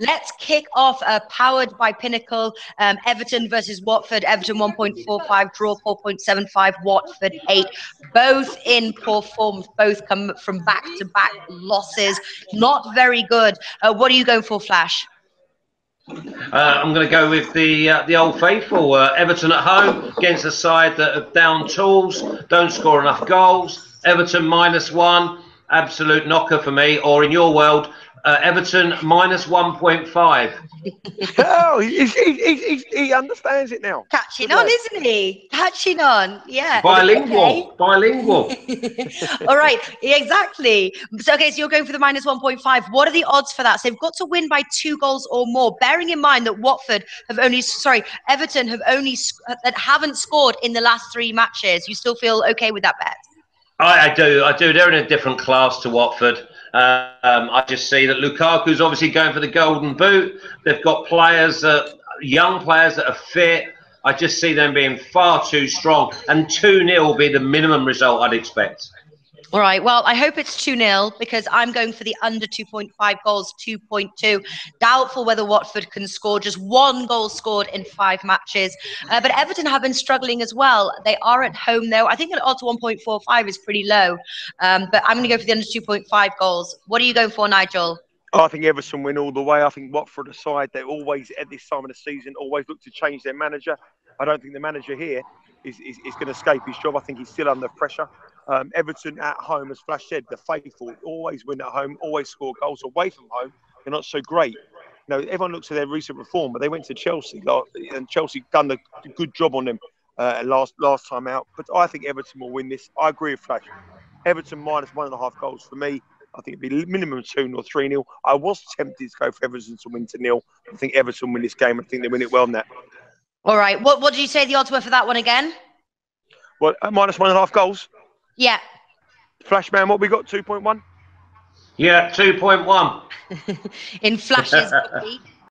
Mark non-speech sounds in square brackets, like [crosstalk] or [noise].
let's kick off. Uh, powered by Pinnacle, um, Everton versus Watford. Everton 1.45, draw 4.75. Watford 8. Both in poor form. Both come from back-to-back losses. Not very good. Uh, what are you going for, Flash? Uh, I'm going to go with the uh, the old faithful uh, Everton at home against a side that have down tools, don't score enough goals. Everton minus one, absolute knocker for me. Or in your world, uh, Everton minus 1.5. oh, he, he, he, he, understands it now. Catching Good on, way. isn't he? Catching on, yeah. Bilingual, okay. bilingual. [laughs] All right, exactly. So, okay, so you're going for the minus 1.5. What are the odds for that? So they've got to win by two goals or more, bearing in mind that Watford have only, sorry, Everton have only, that haven't scored in the last three matches. You still feel okay with that bet? I, I do, I do. They're in a different class to Watford. Um, I just see that Lukaku's obviously going for the golden boot. They've got players that young players that are fit. I just see them being far too strong, and 2 0 will be the minimum result I'd expect. All right. Well, I hope it's 2 0 because I'm going for the under 2.5 goals, 2.2. Doubtful whether Watford can score just one goal scored in five matches. Uh, but Everton have been struggling as well. They are at home, though. I think an odds 1.45 is pretty low. Um, but I'm going to go for the under 2.5 goals. What are you going for, Nigel? I think Everton win all the way. I think Watford aside, they always, at this time of the season, always look to change their manager. I don't think the manager here is, is, is going to escape his job. I think he's still under pressure. Um, Everton at home, as Flash said, the faithful always win at home, always score goals away from home. They're not so great. You know, everyone looks at their recent reform, but they went to Chelsea, and Chelsea done a good job on them uh, last last time out. But I think Everton will win this. I agree with Flash. Everton minus one and a half goals for me. I think it'd be minimum two or three nil. I was tempted to go for Everton to win to nil. I think Everton win this game. I think they win it well that. All right. What what did you say the odds were for that one again? Well, uh, minus one and a half goals. Yeah. Flashman, what we got? 2.1? Yeah, 2.1. [laughs] In flashes. [laughs]